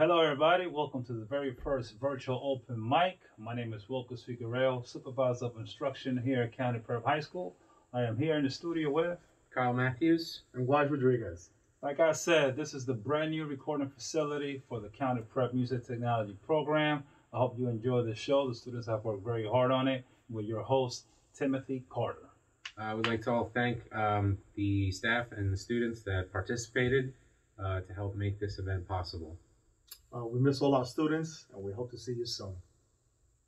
Hello, everybody. Welcome to the very first virtual open mic. My name is Wilkes Figueroa, Supervisor of Instruction here at County Prep High School. I am here in the studio with, Kyle Matthews. and Guaj Rodriguez. like I said, this is the brand new recording facility for the County Prep Music Technology Program. I hope you enjoy the show. The students have worked very hard on it with your host, Timothy Carter. I would like to all thank um, the staff and the students that participated uh, to help make this event possible. Uh, we miss all our students, and we hope to see you soon.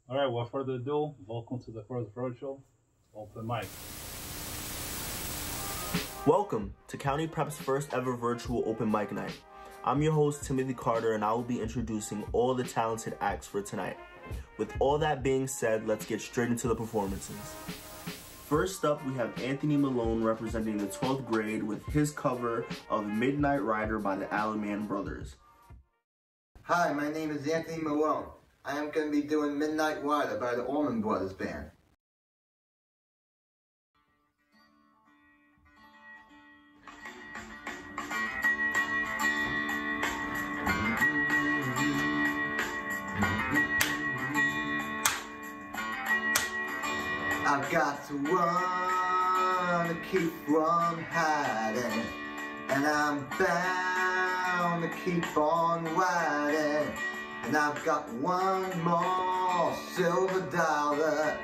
All right, without further ado, welcome to the first virtual open mic. Welcome to County Prep's first ever virtual open mic night. I'm your host, Timothy Carter, and I will be introducing all the talented acts for tonight. With all that being said, let's get straight into the performances. First up, we have Anthony Malone representing the 12th grade with his cover of Midnight Rider by the Allman Brothers. Hi, my name is Anthony Malone. I am going to be doing Midnight Rider by the Allman Brothers Band. I've got to run to keep from hiding, and I'm bound to keep on riding. And I've got one more silver dollar,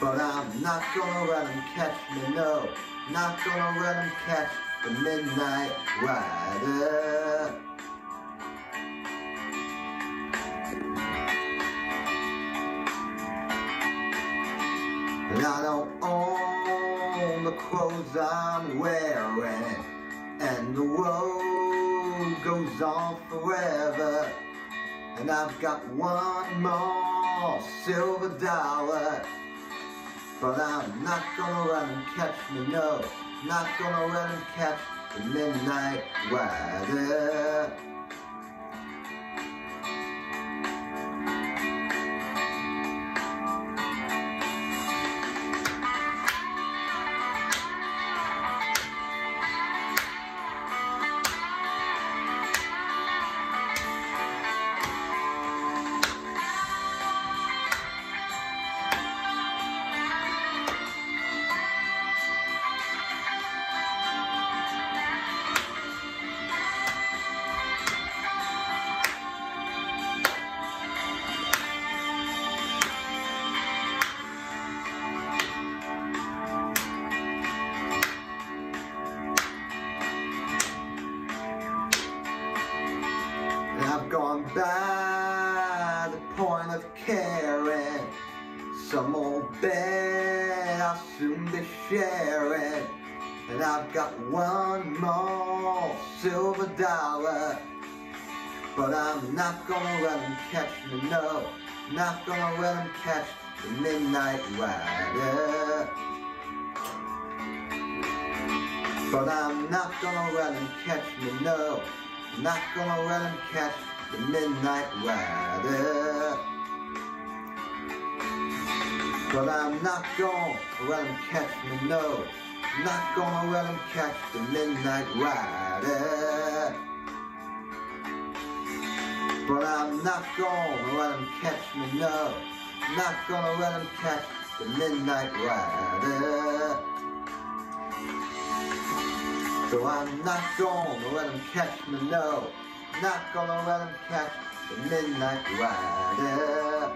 but I'm not gonna let let 'em catch me, no, not gonna let let 'em catch the midnight rider. And I don't own the clothes I'm wearing. And the road goes on forever. And I've got one more silver dollar. But I'm not gonna run and catch me, no. Not gonna run and catch the midnight rider. By the point of caring. Some old bed I'll soon be sharing. And I've got one more silver dollar. But I'm not gonna let him catch me, no. Not gonna let him catch the midnight rider. But I'm not gonna let him catch me, no. Not gonna let him catch midnight rider. But I'm not gonna let him catch me, no. Not gonna let him catch the midnight rider. But I'm not gonna let him catch me, no. Not gonna let him catch the midnight rider. So I'm not gonna let him catch me, no. Not gonna let him catch the midnight rider.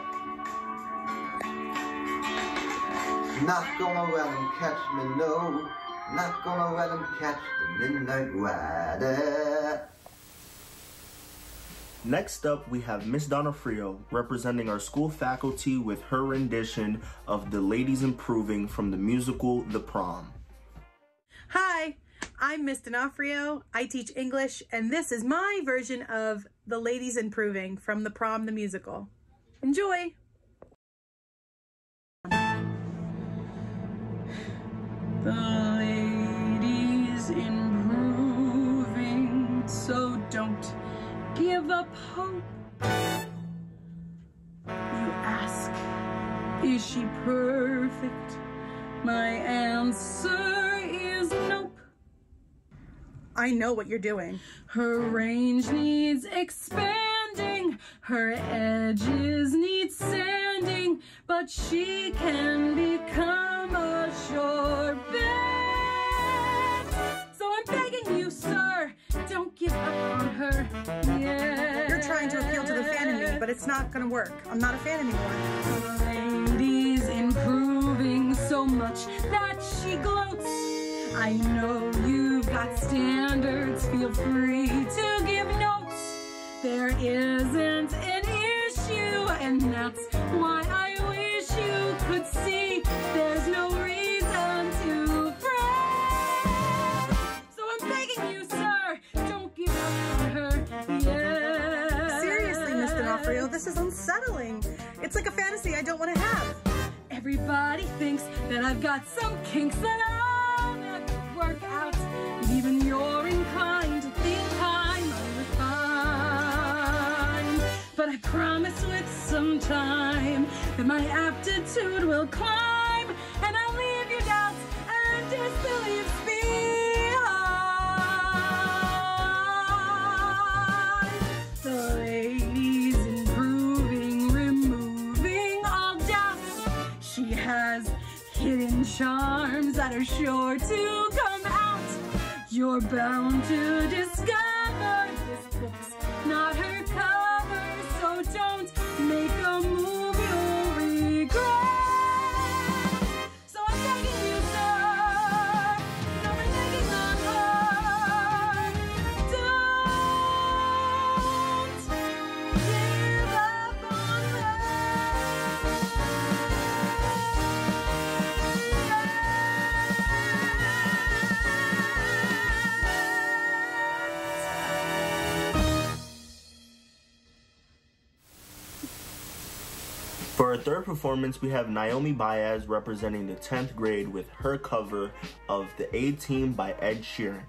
Not gonna let him catch me, no. Not gonna let him catch the midnight rider. Next up, we have Miss D'Onofrio representing our school faculty with her rendition of The Lady's Improving from the musical The Prom. Hi, I'm Miss D'Onofrio. I teach English, and this is my version of The Lady's Improving from The Prom the Musical. Enjoy! The ladies improving, so don't give up hope. You ask, is she perfect? My answer. I know what you're doing. Her range needs expanding, her edges need sanding, but she can become a sure bet. So I'm begging you, sir, don't give up on her. Yeah. You're trying to appeal to the fan in me, but it's not gonna work. I'm not a fan anymore. Ladies improving so much that she gloats. I know you've got standards, feel free to give notes. There isn't an issue, and that's why I wish you could see there's no reason to fret. So I'm begging you, sir, don't give up on her. Yeah. Seriously, Mr. D'Onofrio, this is unsettling. It's like a fantasy I don't want to have. Everybody thinks that I've got some kinks that I'll promise with some time that my aptitude will climb and I'll leave your doubts and disbeliefs behind. The ladies improving, removing all doubts. She has hidden charms that are sure to come out. You're bound to discover our third performance, we have Naomi Baez representing the 10th grade with her cover of The A Team by Ed Sheeran.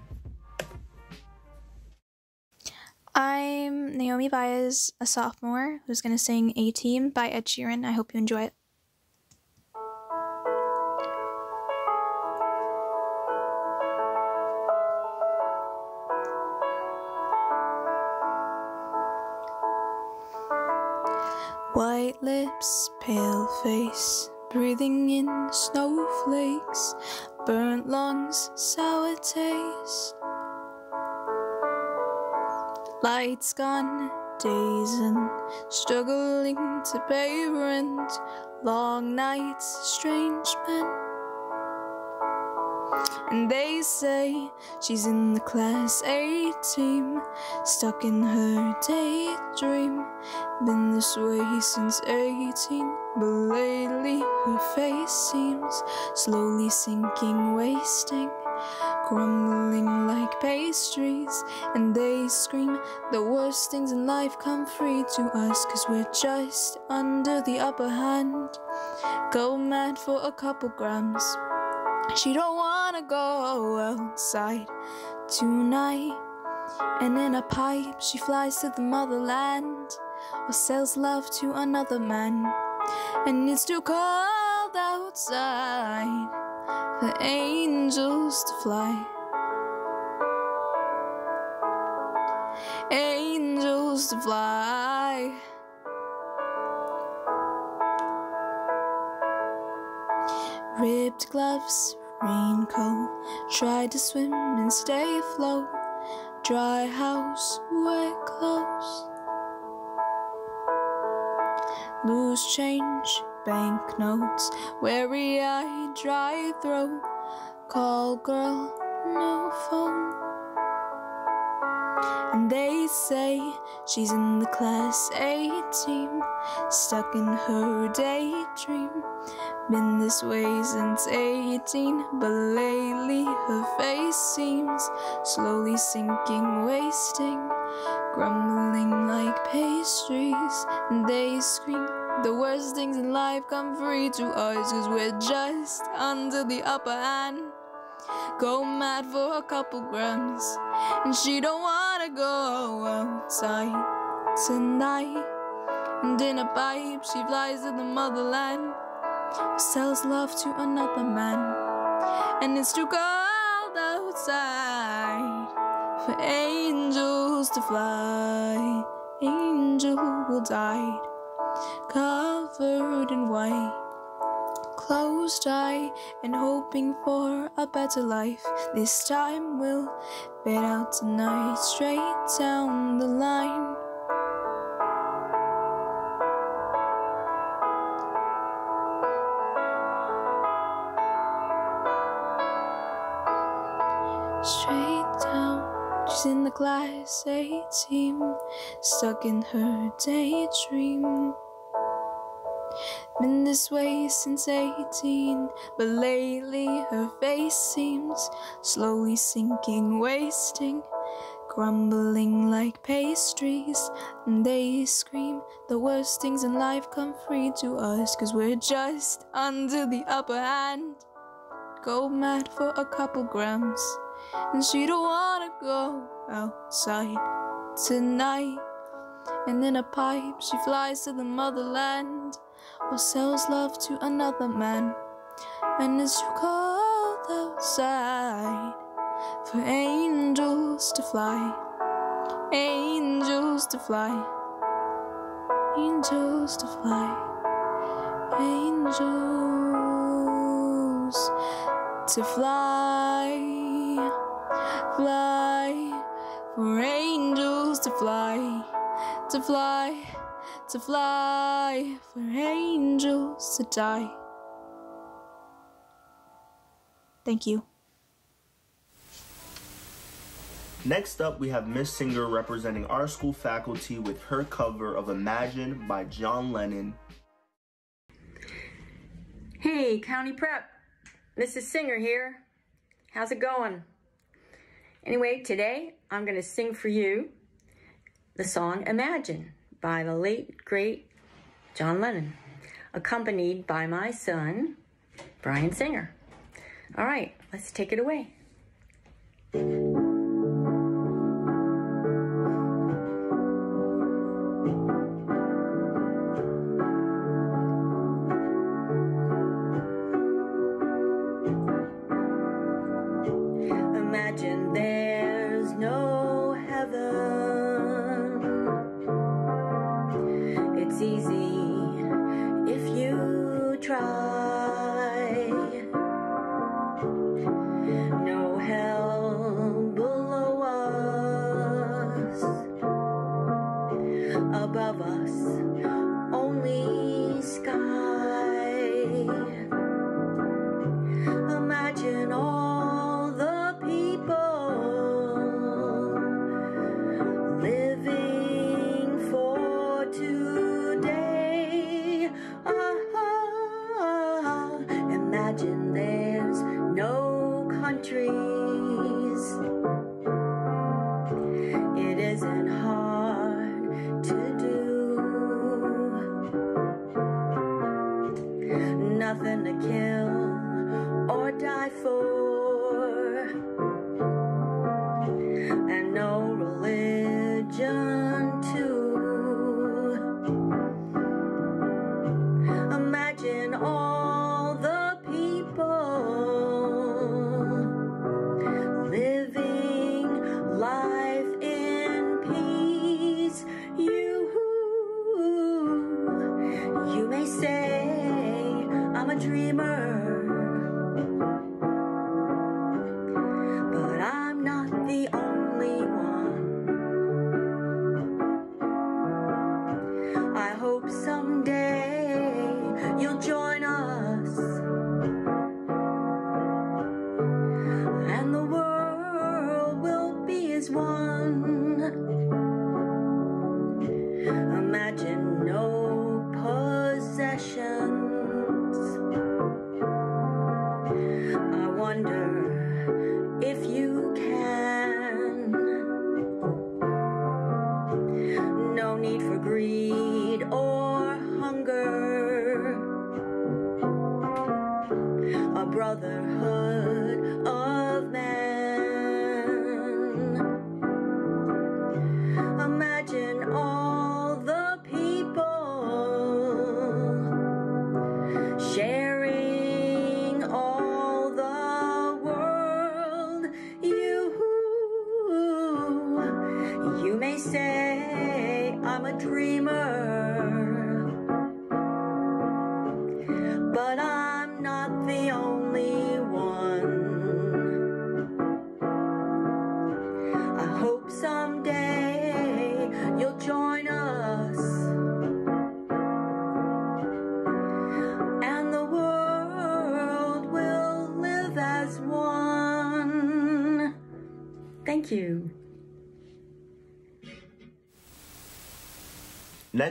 I'm Naomi Baez, a sophomore who's going to sing A Team by Ed Sheeran. I hope you enjoy it. Lips, pale face, breathing in snowflakes, burnt lungs, sour taste. Lights gone, days and struggling to pay rent, long nights, strange men. And they say she's in the class A team, stuck in her daydream. Been this way since 18, but lately her face seems slowly sinking, wasting, crumbling like pastries. And they scream the worst things in life come free to us, cause we're just under the upper hand. Go mad for a couple grams. She don't wanna go outside tonight. And in a pipe, she flies to the motherland or sells love to another man. And it's too cold outside for angels to fly. Angels to fly. Ripped gloves, raincoat, tried to swim and stay afloat. Dry house, wet clothes. Loose change, banknotes, weary eye, dry throat. Call girl, no phone. And they say she's in the class A team, stuck in her daydream. Been this way since 18, but lately her face seems slowly sinking, wasting, crumbling like pastries. And they scream the worst things in life come free to us, cause we're just under the upper hand. Go mad for a couple grams, and she don't wanna go outside tonight. And in a pipe, she flies to the motherland sells love to another man. And it's too cold outside for angels to fly. Angel will die, covered in white. Closed eye and hoping for a better life. This time we'll bed out tonight, straight down the line. Class 18, stuck in her daydream. Been this way since 18, but lately her face seems slowly sinking, wasting, crumbling like pastries. And they scream the worst things in life come free to us, cause we're just under the upper hand. Go mad for a couple grams, and she don't wanna go outside tonight. And in a pipe, she flies to the motherland or sells love to another man. And it's too cold outside for angels to fly, angels to fly, angels to fly, angels to fly, fly, for angels to fly, to fly to fly, for angels to die. Thank you. Next up, we have Miss Singer representing our school faculty with her cover of Imagine by John Lennon. Hey, County Prep. Mrs. Singer here. How's it going? Anyway, today I'm going to sing for you the song Imagine by the late, great John Lennon, accompanied by my son, Brian Singer. All right, let's take it away. Above us, only sky.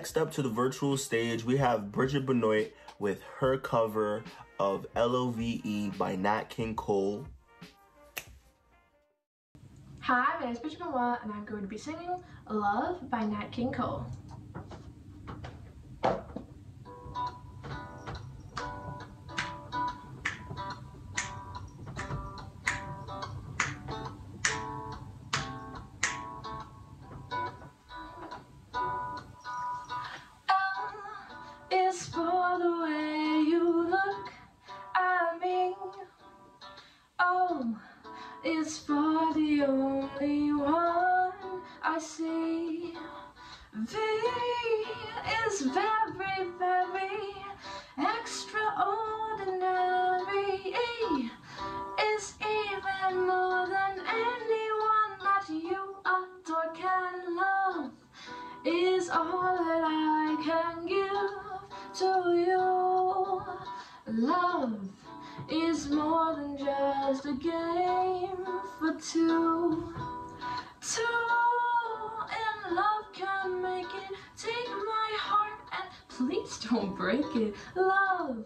Next up to the virtual stage, we have Bridget Benoit with her cover of LOVE by Nat King Cole. Hi, my name is Bridget Benoit, and I'm going to be singing Love by Nat King Cole. Don't break it. Love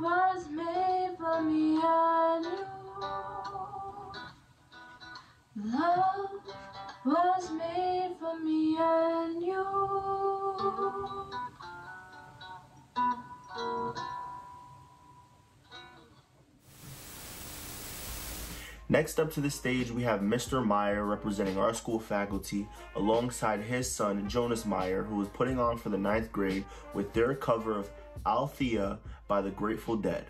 was made for me and you. Love was made for me and you. Next up to the stage, we have Mr. Meyer representing our school faculty alongside his son, Jonas Meyer, who is putting on for the ninth grade with their cover of Althea by the Grateful Dead.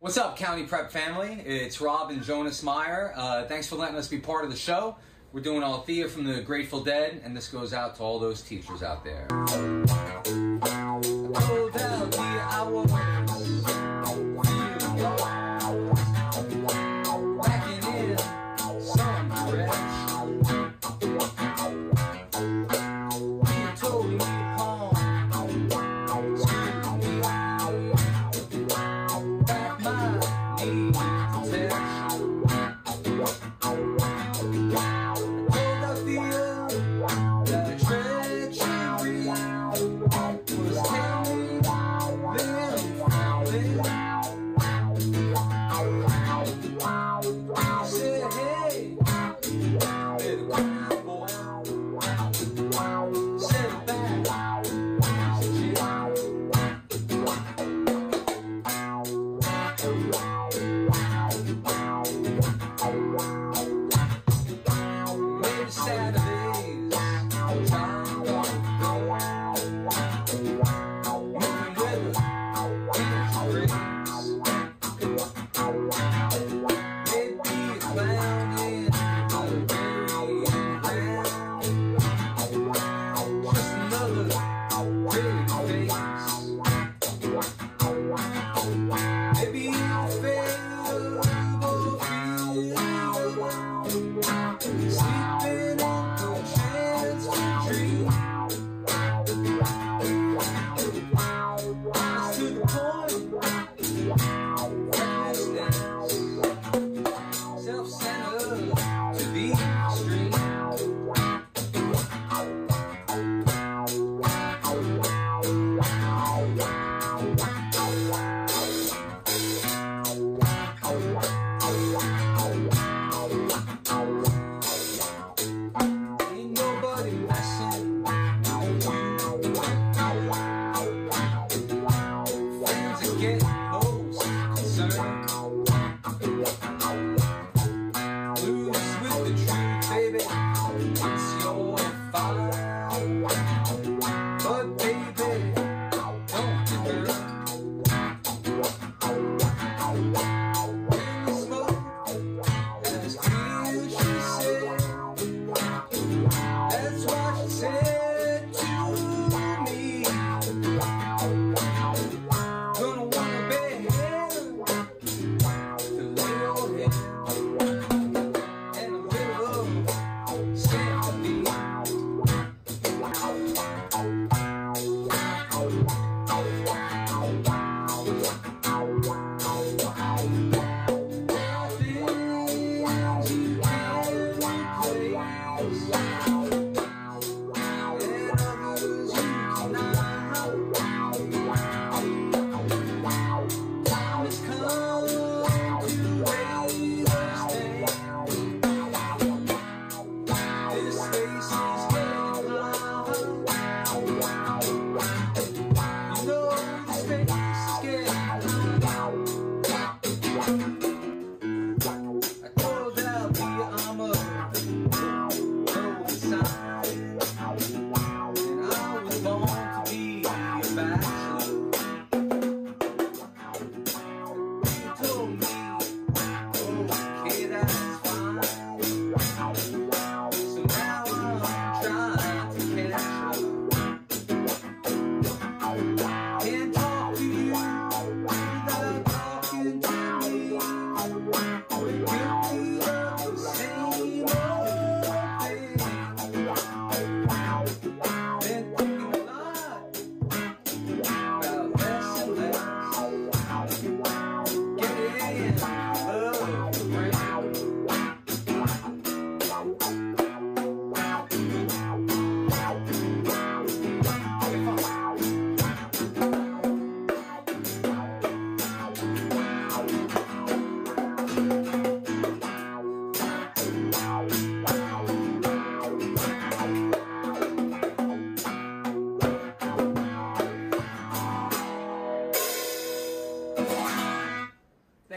What's up, County Prep family? It's Rob and Jonas Meyer. Uh, thanks for letting us be part of the show. We're doing Althea from the Grateful Dead, and this goes out to all those teachers out there.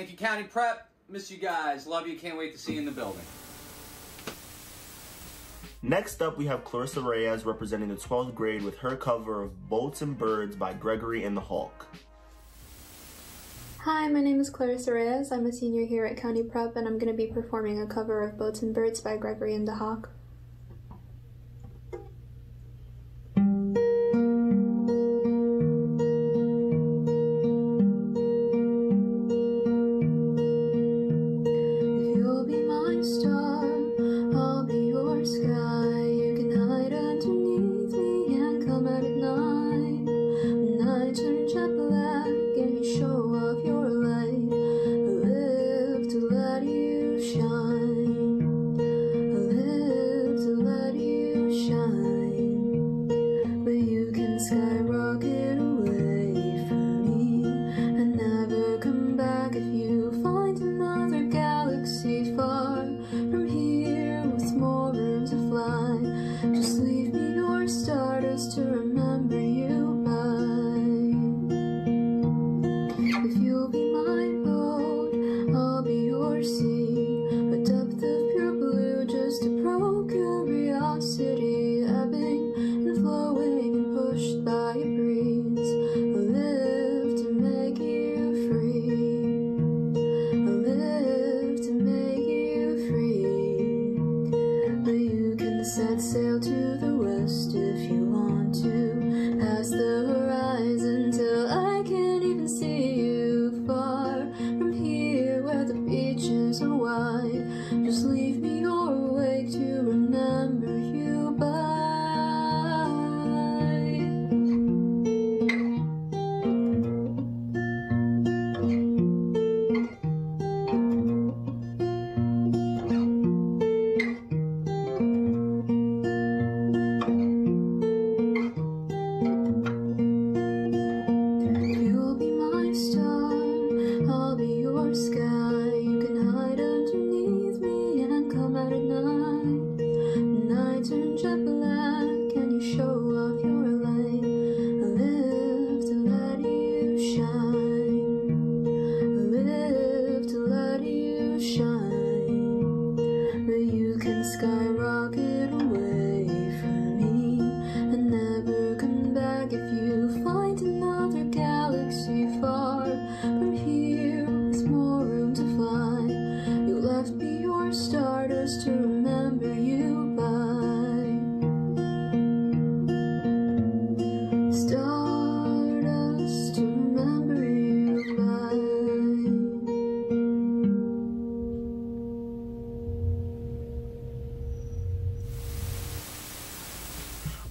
County Prep. Miss you guys. Love you. Can't wait to see you in the building. Next up, we have Clarissa Reyes representing the 12th grade with her cover of Boats and Birds by Gregory and the Hawk. Hi, my name is Clarissa Reyes. I'm a senior here at County Prep, and I'm going to be performing a cover of Boats and Birds by Gregory and the Hawk.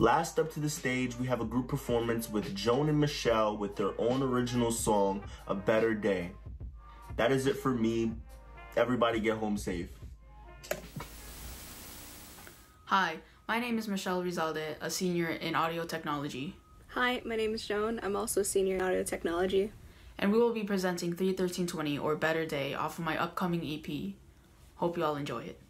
Last up to the stage, we have a group performance with Joan and Michelle with their own original song, A Better Day. That is it for me. Everybody get home safe. Hi, my name is Michelle Rizalde, a senior in audio technology. Hi, my name is Joan. I'm also a senior in audio technology. And we will be presenting 31320 or Better Day off of my upcoming EP. Hope you all enjoy it.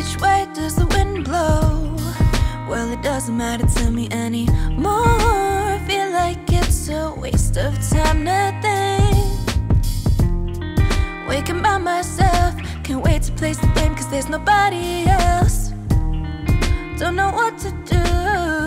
Which way does the wind blow? Well, it doesn't matter to me anymore. I feel like it's a waste of time to think. Waking by myself, can't wait to place the blame, cause there's nobody else. Don't know what to do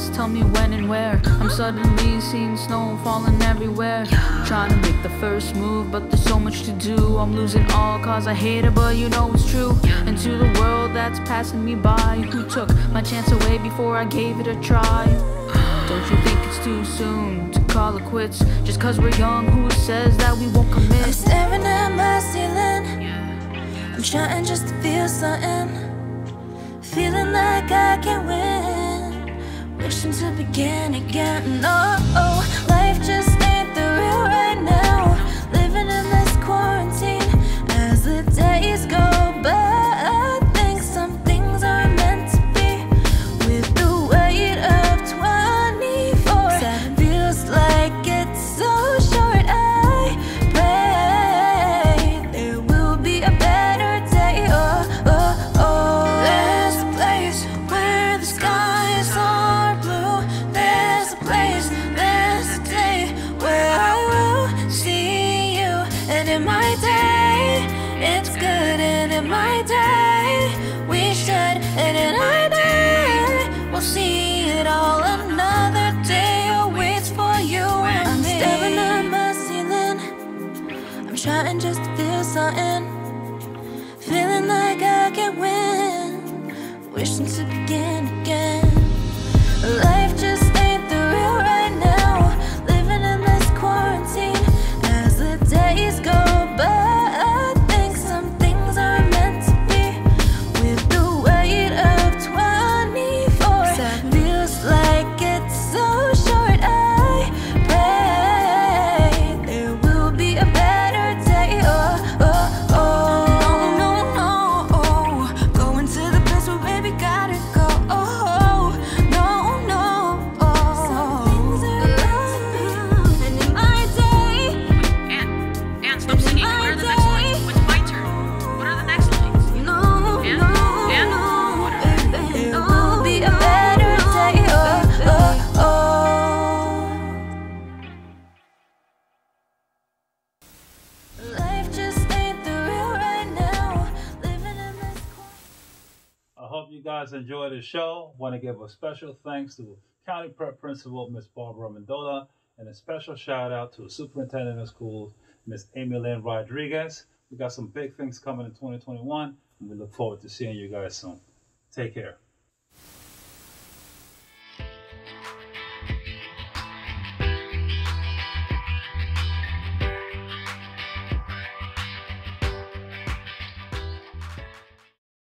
best, tell me when and where. I'm suddenly seeing snow falling everywhere. Trying to make the first move, but there's so much to do. I'm losing all cause I hate it, but you know it's true. Into the world that's passing me by. Who took my chance away before I gave it a try? Don't you think it's too soon to call it quits? Just cause we're young, who says that we won't commit? I'm staring at my ceiling. I'm trying just to feel something. Feeling like I can win. Wishing to begin again. No, oh, life just guys the show. Want to give a special thanks to County Prep Principal Miss Barbara Mendola and a special shout out to Superintendent of Schools Miss Amy Lin-Rodriguez. We got some big things coming in 2021, and we look forward to seeing you guys soon. Take care.